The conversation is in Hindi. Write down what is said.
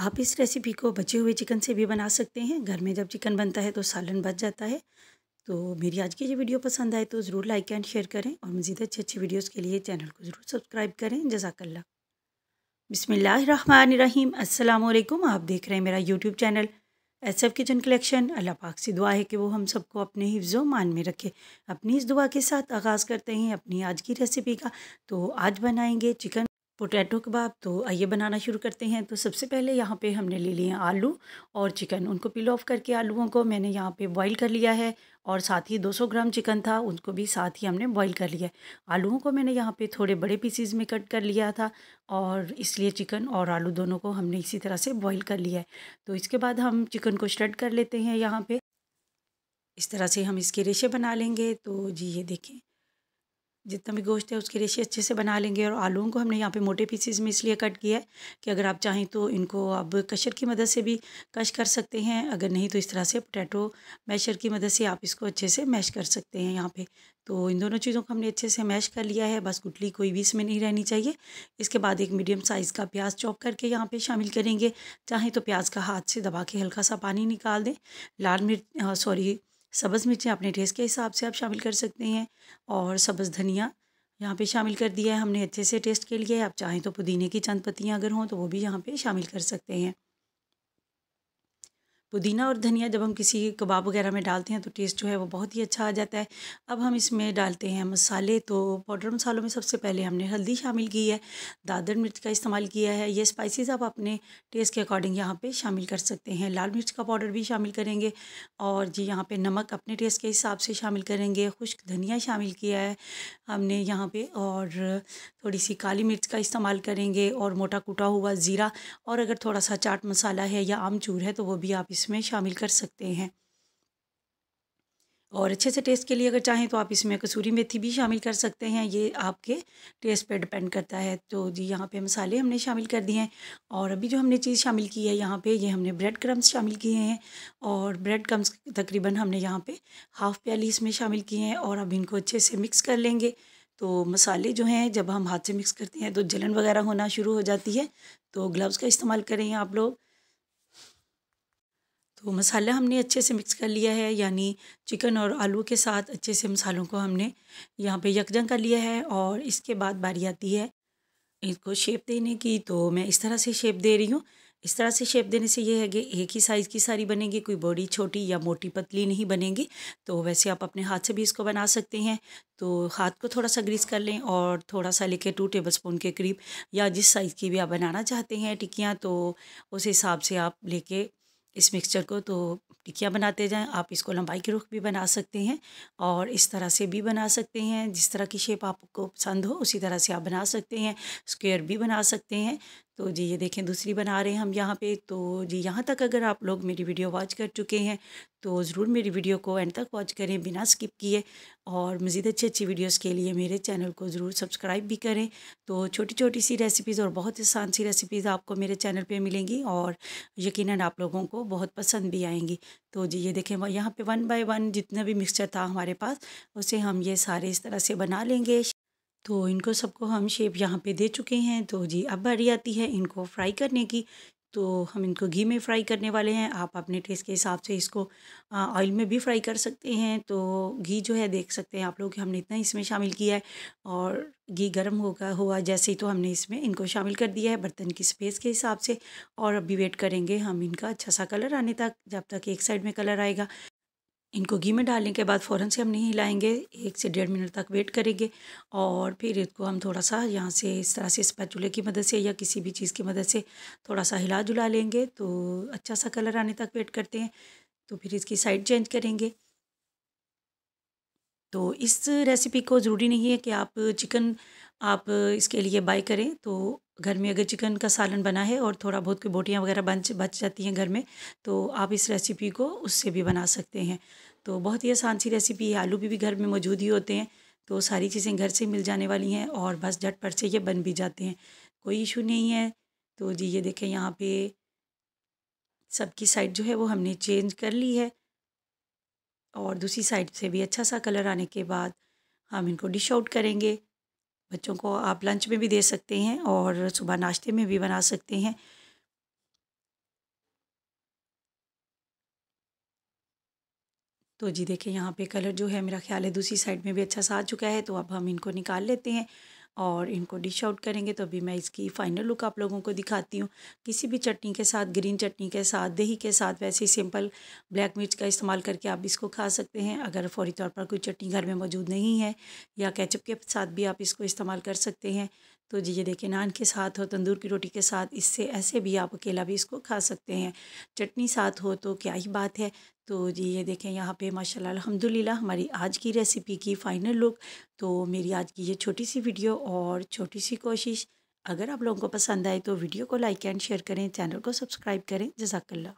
आप इस रेसिपी को बचे हुए चिकन से भी बना सकते हैं। घर में जब चिकन बनता है तो सालन बच जाता है। तो मेरी आज की ये वीडियो पसंद आए तो ज़रूर लाइक एंड शेयर करें और मज़ीद अच्छी अच्छी वीडियोज़ के लिए चैनल को ज़रूर सब्सक्राइब करें। जजाकल्ला। बिसमीम अल्लाम आप देख रहे हैं मेरा YouTube channel S F kitchen collection Allah पाक से दुआ है कि वो हम सबको अपने हिफ्ज़ मान में रखे। अपनी इस दुआ के साथ आगाज़ करते हैं अपनी आज की रेसिपी का। तो आज बनाएँगे चिकन पोटैटो कबाब तो आइए बनाना शुरू करते हैं। तो सबसे पहले यहाँ पे हमने ले लिए आलू और चिकन। उनको पिल ऑफ़ करके आलूओं को मैंने यहाँ पे बॉईल कर लिया है और साथ ही 200 ग्राम चिकन था, उनको भी साथ ही हमने बॉईल कर लिया आलूओं को मैंने यहाँ पे थोड़े बड़े पीसीज में कट कर लिया था और इसलिए चिकन और आलू दोनों को हमने इसी तरह से बॉयल कर लिया है। तो इसके बाद हम चिकन को श्रेड कर लेते हैं यहाँ पर इस तरह से हम इसके रेशे बना लेंगे। तो जी, ये देखें। जितना भी गोश्त है उसके रेशे अच्छे से बना लेंगे और आलूओं को हमने यहाँ पे मोटे पीसीस में इसलिए कट किया है कि अगर आप चाहें तो इनको आप कशर की मदद से भी कश कर सकते हैं, अगर नहीं तो इस तरह से पोटैटो मैशर की मदद से आप इसको अच्छे से मैश कर सकते हैं यहाँ पे। तो इन दोनों चीज़ों को हमने अच्छे से मैश कर लिया है, बस गुटली कोई भी इसमें नहीं रहनी चाहिए। इसके बाद एक मीडियम साइज़ का प्याज चॉप करके यहाँ पर शामिल करेंगे। चाहें तो प्याज का हाथ से दबा के हल्का सा पानी निकाल दें। लाल मिर्च सॉरी सब्ज़ मिर्चें अपने टेस्ट के हिसाब से आप शामिल कर सकते हैं और सब्ज़ धनिया यहाँ पे शामिल कर दिया है हमने, अच्छे से टेस्ट के लिए। आप चाहें तो पुदीने की चंद पत्तियाँ अगर हों तो वो भी यहाँ पे शामिल कर सकते हैं। पुदीना और धनिया जब हम किसी कबाब वगैरह में डालते हैं तो टेस्ट जो है वो बहुत ही अच्छा आ जाता है। अब हम इसमें डालते हैं मसाले तो पाउडर मसालों में सबसे पहले हमने हल्दी शामिल की है, दादर मिर्च का इस्तेमाल किया है, ये स्पाइसेस आप अपने टेस्ट के अकॉर्डिंग यहाँ पे शामिल कर सकते हैं। लाल मिर्च का पाउडर भी शामिल करेंगे और जी यहाँ पे नमक अपने टेस्ट के हिसाब से शामिल करेंगे, खुश्क धनिया शामिल किया है हमने यहाँ पर और थोड़ी सी काली मिर्च का इस्तेमाल करेंगे और मोटा कूटा हुआ ज़ीरा और अगर थोड़ा सा चाट मसाला है या आमचूर है तो वो भी आप इसमें शामिल कर सकते हैं। और अच्छे से टेस्ट के लिए अगर चाहें तो आप इसमें कसूरी मेथी भी शामिल कर सकते हैं। ये आपके टेस्ट पर डिपेंड करता है। तो जी, यहाँ पे मसाले हमने शामिल कर दिए हैं। और अभी जो हमने चीज़ शामिल की है यहाँ पे, ये हमने ब्रेड क्रम्स शामिल किए हैं। और ब्रेड क्रम्स तकरीबन हमने यहाँ पे हाफ़ प्याली इसमें शामिल किए हैं और अब इनको अच्छे से मिक्स कर लेंगे। तो मसाले जो हैं, जब हम हाथ से मिक्स करते हैं तो जलन वगैरह होना शुरू हो जाती है। तो ग्लव्स का इस्तेमाल करें आप लोग। तो मसाला हमने अच्छे से मिक्स कर लिया है, यानी चिकन और आलू के साथ अच्छे से मसालों को हमने यहाँ पे यकजंग कर लिया है और इसके बाद बारी आती है इसको शेप देने की। तो मैं इस तरह से शेप दे रही हूँ। इस तरह से शेप देने से ये है कि एक ही साइज़ की सारी बनेगी, कोई बड़ी, छोटी या मोटी पतली नहीं बनेगी। तो वैसे आप अपने हाथ से भी इसको बना सकते हैं। तो हाथ को थोड़ा सा ग्रीस कर लें और थोड़ा सा लेके टू टेबल स्पून के करीब या जिस साइज़ की भी आप बनाना चाहते हैं टिक्कियाँ तो उस हिसाब से आप लेके इस मिक्सचर को तो टिकिया बनाते जाएँ। आप इसको लंबाई के रुख भी बना सकते हैं और इस तरह से भी बना सकते हैं। जिस तरह की शेप आपको पसंद हो, उसी तरह से आप बना सकते हैं। स्क्वायर भी बना सकते हैं। तो जी, ये देखें, दूसरी बना रहे हैं हम यहाँ पे। तो जी, यहाँ तक अगर आप लोग मेरी वीडियो वॉच कर चुके हैं तो ज़रूर मेरी वीडियो को एंड तक वॉच करें, बिना स्किप किए। और मज़ीद अच्छी अच्छी वीडियोस के लिए मेरे चैनल को ज़रूर सब्सक्राइब भी करें। तो छोटी छोटी सी रेसिपीज़ और बहुत आसान सी रेसिपीज़ आपको मेरे चैनल पर मिलेंगी और यकीन आप लोगों को बहुत पसंद भी आएँगी। तो जी, ये देखें, यहाँ पर वन बाई वन जितना भी मिक्सचर था हमारे पास, उसे हम ये सारे इस तरह से बना लेंगे। तो इनको सबको हम शेप यहाँ पे दे चुके हैं। तो जी, अब बारी आती है इनको फ्राई करने की। तो हम इनको घी में फ्राई करने वाले हैं। आप अपने टेस्ट के हिसाब से इसको ऑयल में भी फ्राई कर सकते हैं। तो घी जो है देख सकते हैं आप लोग हमने इतना इसमें शामिल किया है और घी गर्म होगा, हुआ जैसे ही तो हमने इसमें इनको शामिल कर दिया है बर्तन की स्पेस के हिसाब से। और अभी वेट करेंगे हम इनका अच्छा सा कलर आने तक, जब तक एक साइड में कलर आएगा। इनको घी में डालने के बाद फ़ौरन से हम नहीं हिलाएँगे, एक से डेढ़ मिनट तक वेट करेंगे और फिर इसको हम थोड़ा सा यहाँ से इस तरह से स्पैचुले की मदद से या किसी भी चीज़ की मदद से थोड़ा सा हिला जुला लेंगे तो अच्छा सा कलर आने तक वेट करते हैं तो फिर इसकी साइड चेंज करेंगे। तो इस रेसिपी को ज़रूरी नहीं है कि आप चिकन आप इसके लिए बाई करें तो घर में अगर चिकन का सालन बना है और थोड़ा बहुत कोई बोटियाँ वगैरह बच बच जाती हैं घर में तो आप इस रेसिपी को उससे भी बना सकते हैं। तो बहुत ही आसान सी रेसिपी है। आलू भी, भी घर में मौजूद ही होते हैं तो सारी चीज़ें घर से मिल जाने वाली हैं और बस झटपट से ये बन भी जाते हैं। कोई इशू नहीं है। तो जी ये देखें यहाँ पे सबकी साइड जो है वो हमने चेंज कर ली है। और दूसरी साइड से भी अच्छा सा कलर आने के बाद हम इनको डिश आउट करेंगे। बच्चों को आप लंच में भी दे सकते हैं और सुबह नाश्ते में भी बना सकते हैं। तो जी देखिए, यहाँ पे कलर जो है मेरा ख्याल है दूसरी साइड में भी अच्छा सा आ चुका है तो अब हम इनको निकाल लेते हैं। और इनको डिश आउट करेंगे तो अभी मैं इसकी फ़ाइनल लुक आप लोगों को दिखाती हूँ। किसी भी चटनी के साथ ग्रीन चटनी के साथ, दही के साथ, वैसे ही सिंपल ब्लैक मिर्च का इस्तेमाल करके आप इसको खा सकते हैं। अगर फौरी तौर पर कोई चटनी घर में मौजूद नहीं है या कैचअप के साथ भी आप इसको इस्तेमाल कर सकते हैं। तो जी, ये देखिए, नान के साथ हो, तंदूर की रोटी के साथ, इससे ऐसे भी आप अकेला भी इसको खा सकते हैं। चटनी साथ हो तो क्या ही बात है। तो जी, ये देखें यहाँ पे माशाल्लाह, अल्हम्दुलिल्लाह हमारी आज की रेसिपी की फ़ाइनल लुक तो मेरी आज की ये छोटी सी वीडियो और छोटी सी कोशिश, अगर आप लोगों को पसंद आए तो वीडियो को लाइक एंड शेयर करें, चैनल को सब्सक्राइब करें। जजाकल्ला